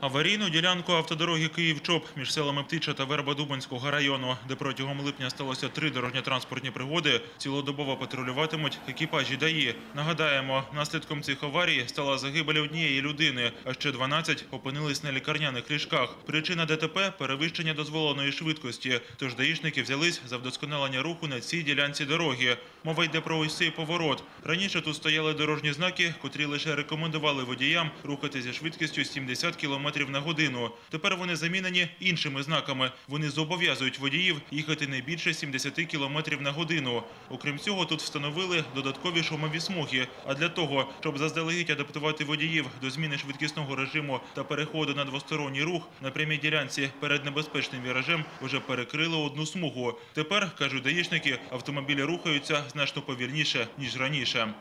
Аварійну ділянку автодороги Київ-Чоп між селами Птича та Верба-Дубанського району, де протягом липня сталося три дорожньо-транспортні пригоди, цілодобово патрулюватимуть екіпажі ДАІ. Нагадаємо, наслідком цих аварій стала загибель однієї людини, а ще 12 опинились на лікарняних ліжках. Причина ДТП – перевищення дозволеної швидкості, тож даїшники взялись за вдосконалення руху на цій ділянці дороги. Мова йде про ось цей поворот. Раніше тут стояли дорожні знаки, котрі лише рекомендували водіям рухати зі швидкістю 70 км на годину. Тепер вони замінені іншими знаками. Вони зобов'язують водіїв їхати не більше 70 км на годину. Окрім цього, тут встановили додаткові шумові смуги. А для того, щоб заздалегідь адаптувати водіїв до зміни швидкісного режиму та переходу на двосторонній рух, на прямій ділянці перед небезпечним віражем вже перекрили одну смугу. Тепер, кажуть даїшники, автомобілі рухаються значно повільніше, ніж раніше.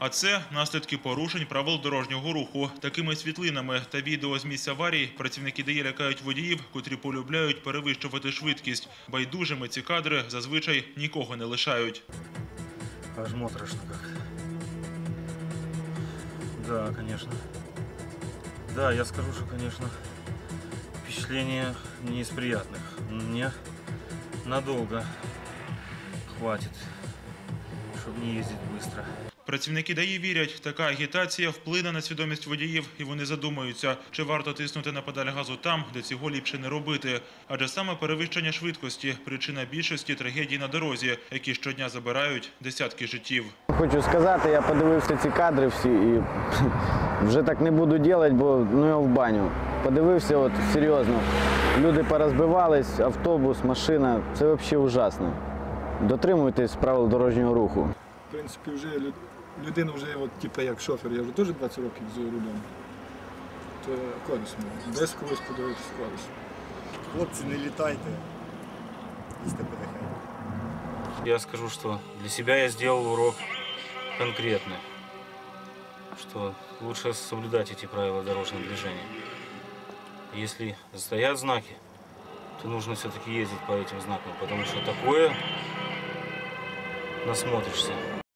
А це наслідки порушень правил дорожнього руху. Такими світлинами та відео з місць аварій працівники ДАІ лякають водіїв, котрі полюбляють перевищувати швидкість. Байдужими ці кадри зазвичай нікого не лишають. Аж моторошно как. Да, конечно. Да, я скажу, что, конечно, впечатление не из приятных. Мне надолго хватит, чтобы не ездить быстро. Працівники ДАІ вірять, така агітація вплине на свідомість водіїв, і вони задумаються, чи варто тиснути на педаль газу там, де цього ліпше не робити. Адже саме перевищення швидкості причина більшості трагедій на дорозі, які щодня забирають десятки життів. Хочу сказати, я подивився ці кадри всі і вже так не буду робити, бо ну я в баню. Подивився, от серйозно. Люди порозбивались, автобус, машина. Це взагалі ужасно. Дотримуйтесь правил дорожнього руху. В принципі, вже людина вже, от, типу, як шофер, я вже теж 20 років за рулем. То корисно. Десь когось подивитися корисно. Хлопці, не літайте. Їсти потихеньку. Я скажу, что для себя я сделал урок конкретный, что лучше соблюдать эти правила дорожного движения. Если стоят знаки, то нужно все-таки ездить по этим знакам, потому что такое насмотришься.